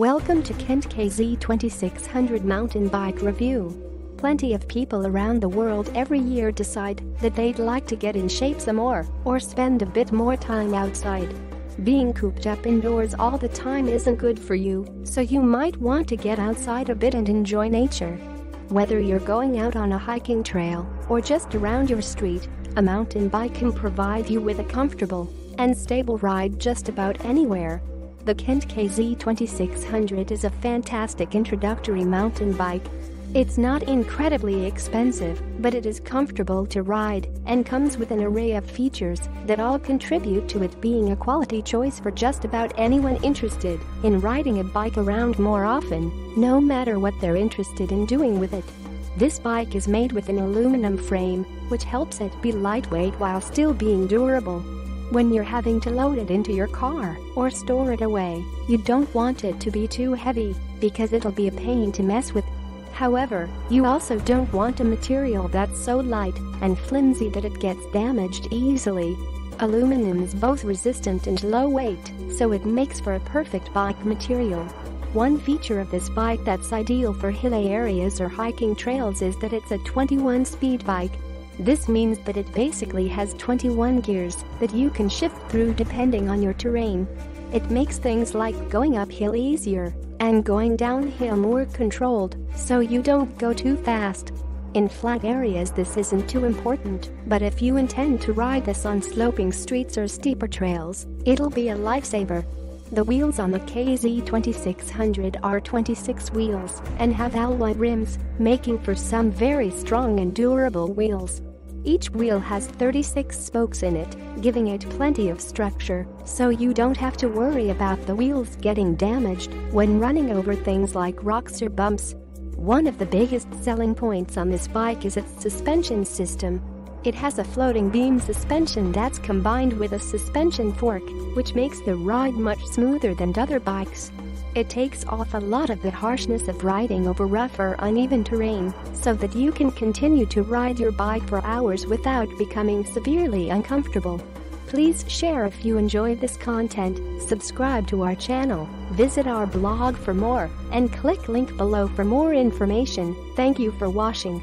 Welcome to Kent KZ2600 mountain bike review. Plenty of people around the world every year decide that they'd like to get in shape some more or spend a bit more time outside. Being cooped up indoors all the time isn't good for you, so you might want to get outside a bit and enjoy nature. Whether you're going out on a hiking trail or just around your street, a mountain bike can provide you with a comfortable and stable ride just about anywhere. The Kent KZ2600 is a fantastic introductory mountain bike. It's not incredibly expensive, but it is comfortable to ride and comes with an array of features that all contribute to it being a quality choice for just about anyone interested in riding a bike around more often, no matter what they're interested in doing with it. This bike is made with an aluminum frame, which helps it be lightweight while still being durable. When you're having to load it into your car or store it away, you don't want it to be too heavy because it'll be a pain to mess with. However, you also don't want a material that's so light and flimsy that it gets damaged easily. Aluminum is both resistant and low weight, so it makes for a perfect bike material. One feature of this bike that's ideal for hilly areas or hiking trails is that it's a 21-speed bike this means that it basically has 21 gears that you can shift through depending on your terrain. It makes things like going uphill easier and going downhill more controlled so you don't go too fast. In flat areas this isn't too important, but if you intend to ride this on sloping streets or steeper trails, it'll be a lifesaver. The wheels on the KZ2600 are 26 wheels and have alloy rims, making for some very strong and durable wheels. Each wheel has 36 spokes in it, giving it plenty of structure, so you don't have to worry about the wheels getting damaged when running over things like rocks or bumps. One of the biggest selling points on this bike is its suspension system. It has a floating beam suspension that's combined with a suspension fork, which makes the ride much smoother than other bikes. It takes off a lot of the harshness of riding over rough or uneven terrain so that you can continue to ride your bike for hours without becoming severely uncomfortable. Please share if you enjoyed this content, subscribe to our channel, visit our blog for more, and click link below for more information. Thank you for watching.